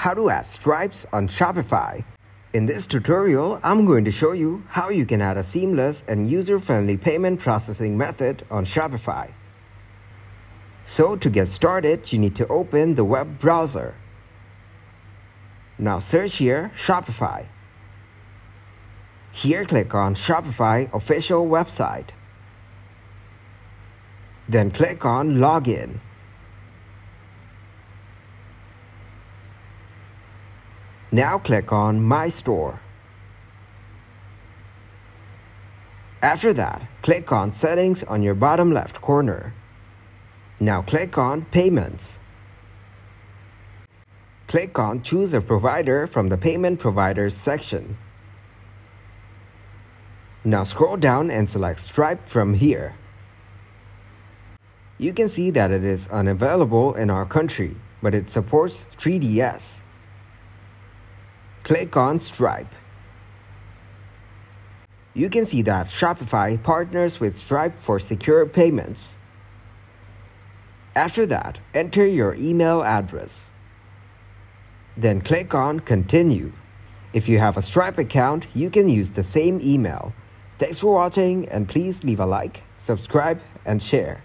how to add stripes on Shopify. In this tutorial, I'm going to show you how you can add a seamless and user-friendly payment processing method on Shopify. So to get started, you need to open the web browser. Now search here Shopify. Here click on Shopify official website. Then click on Login. Now click on My Store. After that, click on Settings on your bottom left corner. Now click on Payments. Click on Choose a provider from the Payment Providers section. Now scroll down and select Stripe from here. You can see that it is unavailable in our country, but it supports 3DS. Click on Stripe. You can see that Shopify partners with Stripe for secure payments. After that, enter your email address. Then click on Continue. If you have a Stripe account, you can use the same email. Thanks for watching and please leave a like, subscribe, and share.